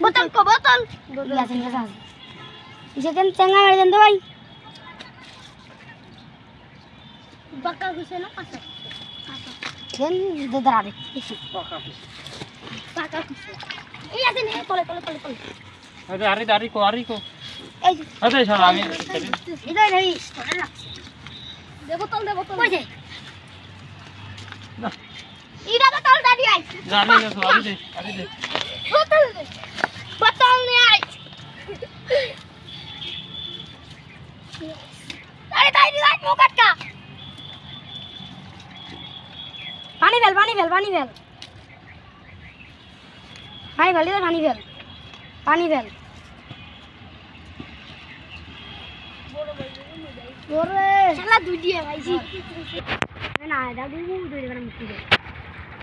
বোতল কো বোতল আছে নিয়ে আছে সেখানে চেঙ্গা মারি দেন তো ভাই বাকা হইছে না কাঁচা দেন দাঁড়াবে বাকা হইছে এই আছে নে তলে তলে তলে তলে আরে আরে আরে কো আরে কো এই যে আরে শালা আমি এটা নেই দে বোতল দে বোতল কই যে না ইডা বোতল দাদি আই জানি গেছো আরে দে আরে দে। বোতল দে বোতল নে আই আরে তাই দি পানি ফেল পানি ফেল পানি ফেল। পানি ফেল এদের পানি ফেল। পানি ফেল। ওরে শালা দুই দিয়ে ভাইছি না এটা দুই দুই মুক্তি দে।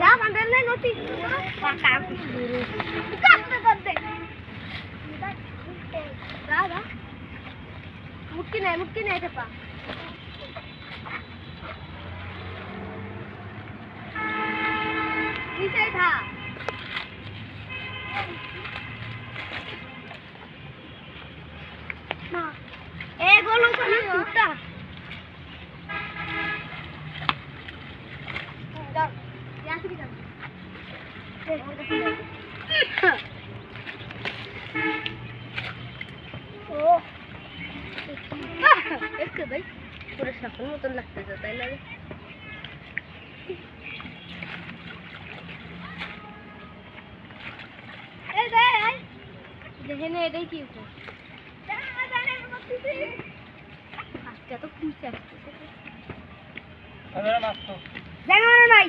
जा अंदर ले नोटी. पाका कुछ दूर कब तक करते दादा मुक्की नहीं मुक्की नहीं चपा नीचे था একটু ভাই পুরো সাপের মতন লাগতেছে তাই না এই দে এই দেখে নে এটাই কি আজকে তো খুঁজছে আসতেছে মানে নাই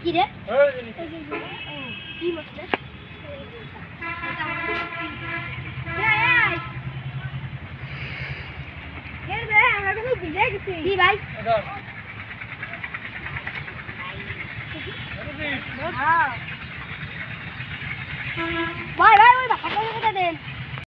কি রে ওই জানি যে, ও, কি ভাই ভাই ভাই ওই বাচ্চাটা দেন